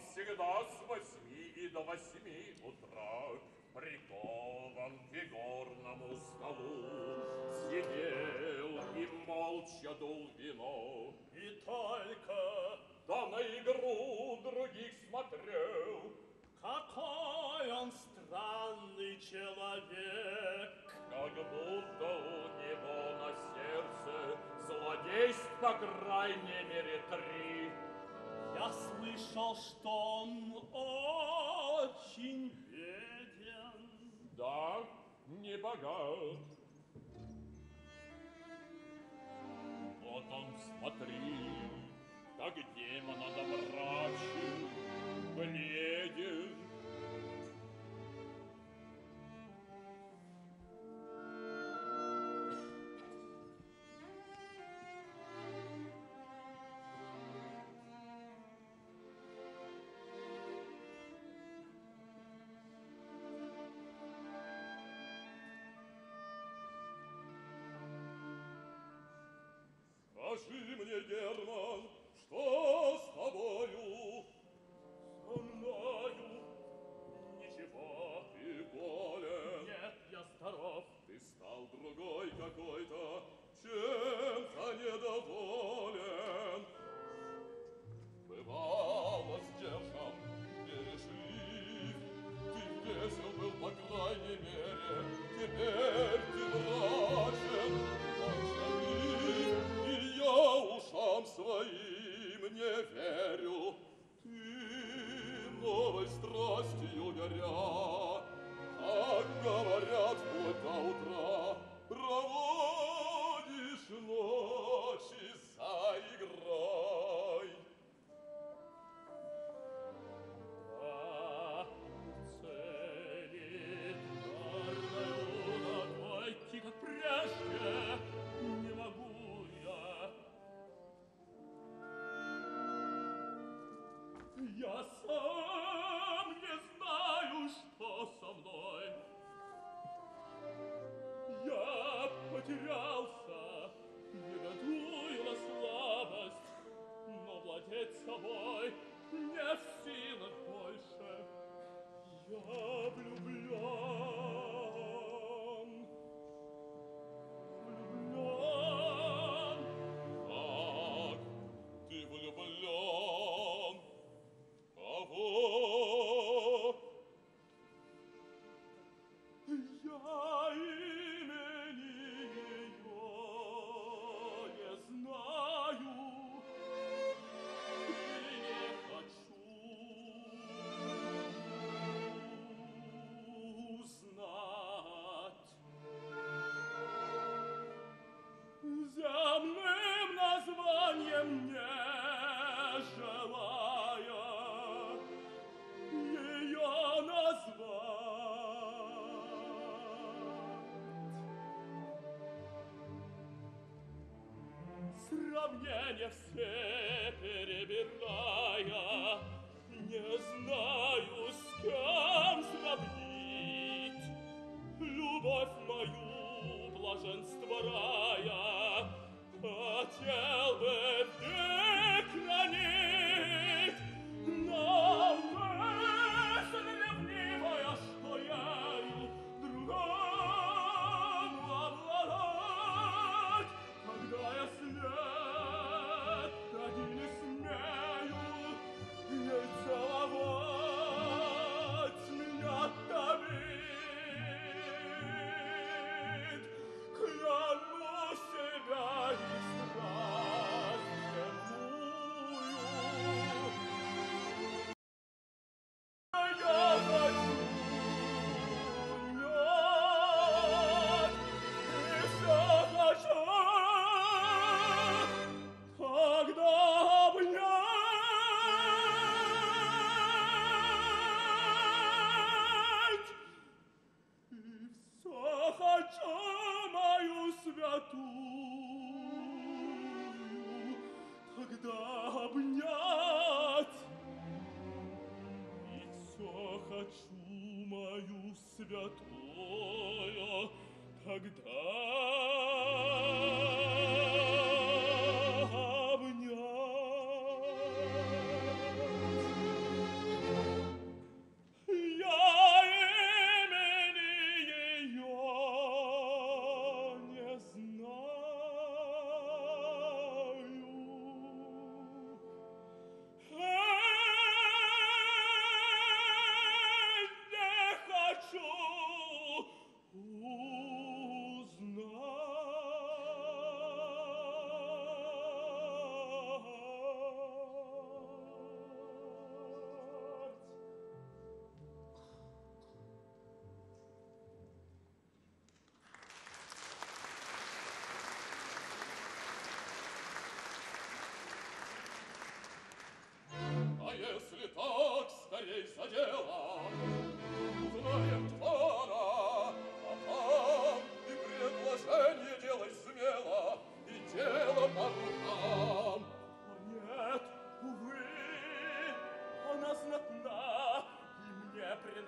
всегда с восьми и до восьми утра прикован к игорному столу. Сидел и молча дул вино. И только... Да на игру других смотрел. Какой он странный человек! Как будто у него на сердце злодейств по крайней мере три. Я слышал, что он очень беден. Да, не богат. Вот он, смотри, как демона добрачил. бледен. скажи мне, Герман, мнения se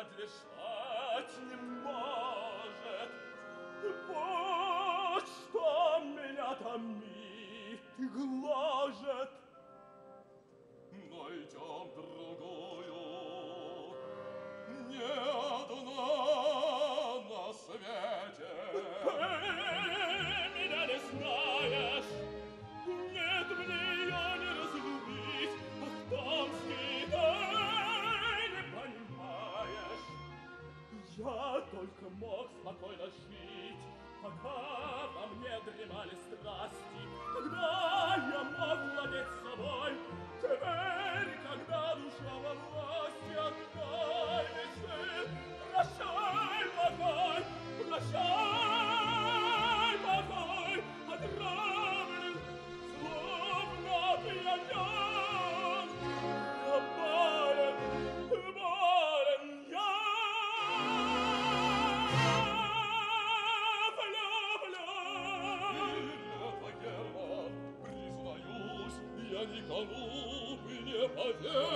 отрешать не может. Вот что меня томит. Когда во мне дремали страсти, Когда я мог владеть собой, Тебе голубь не поверь,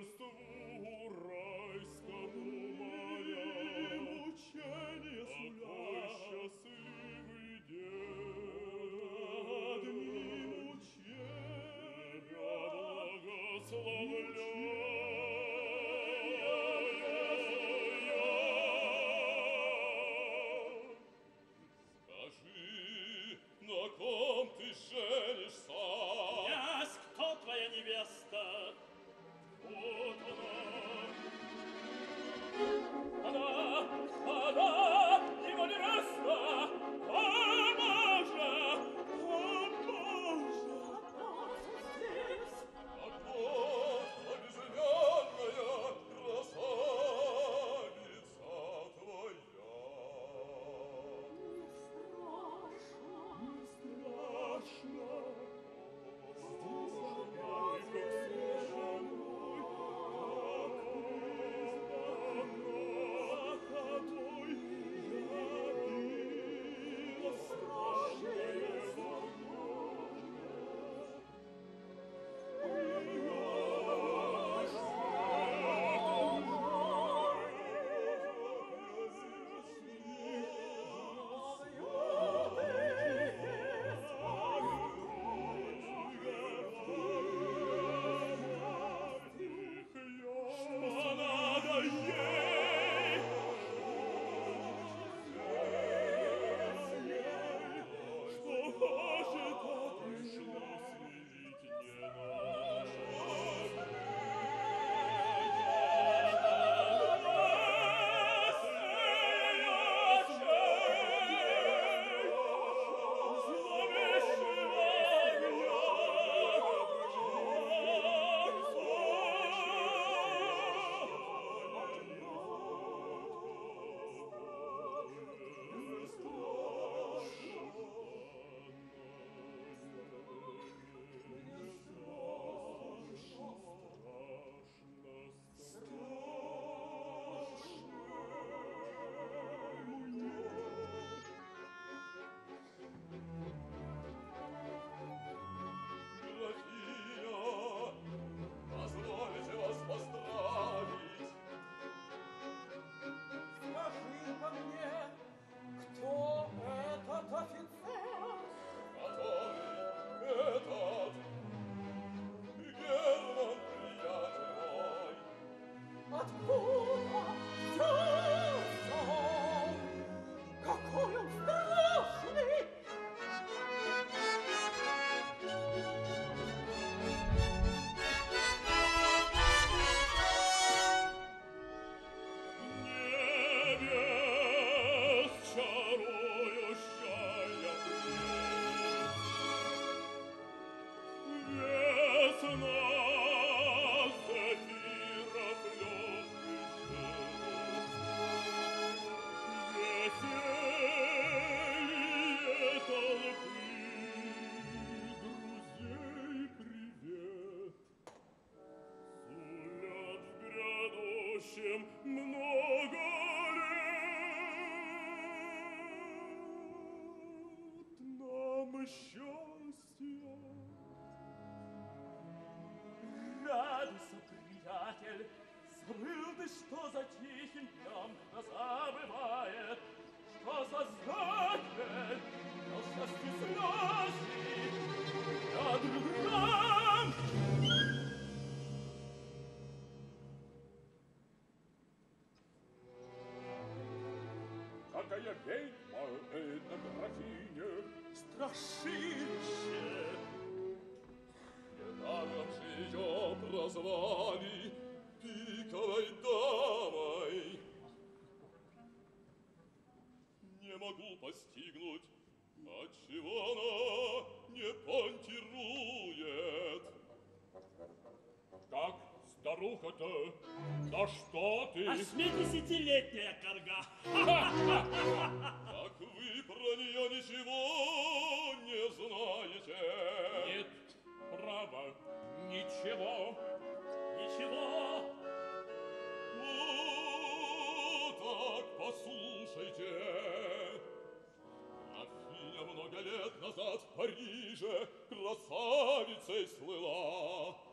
Kunst Злая ведьма эта графиня страшище. Недаром же ее прозвали пиковой дамой. Не могу постигнуть, отчего она не поняла. старуха-то? Да что ты? Восьмидесятилетняя корга. Так вы про нее ничего не знаете. Нет, право, ничего. Ничего. О, так послушайте. Афиня много лет назад в Париже красавицей слыла.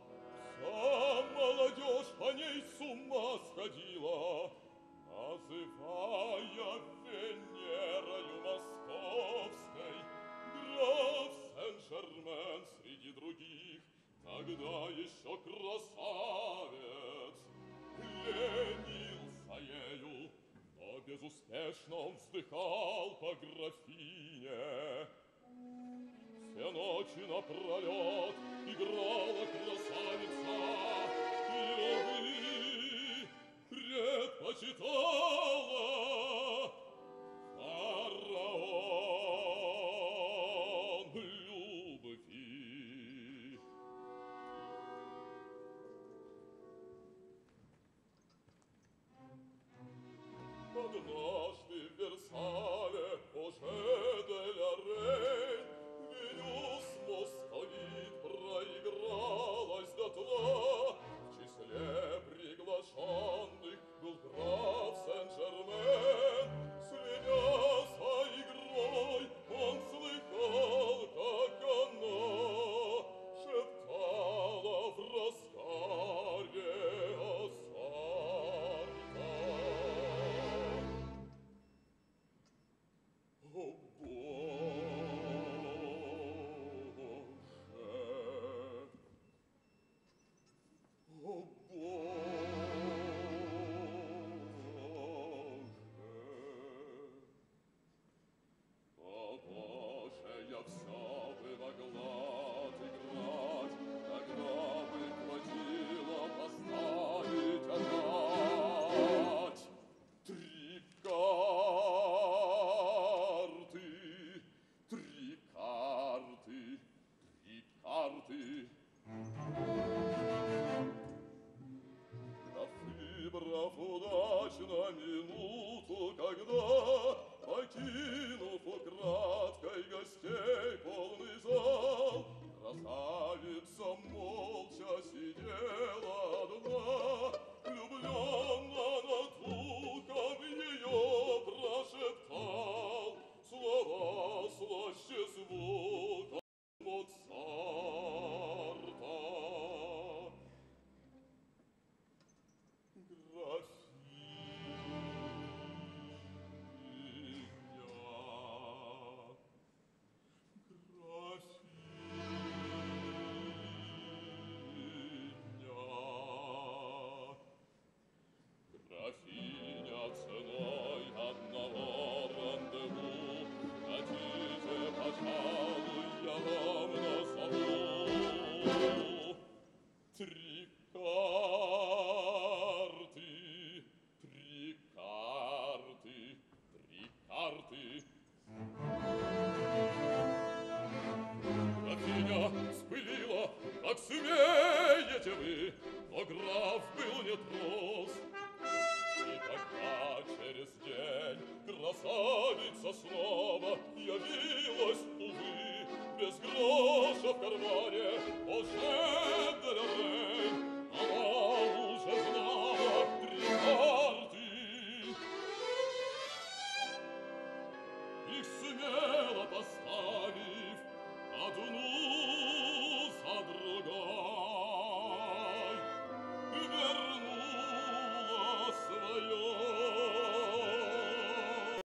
Вся молодежь по ней с ума сходила, Называя Венерою Московской. Граф Сен-Жермен среди других Тогда еще красавец Ленился ею, но безуспешно он вздыхал по графине. Все ночи напролет играла красавица, città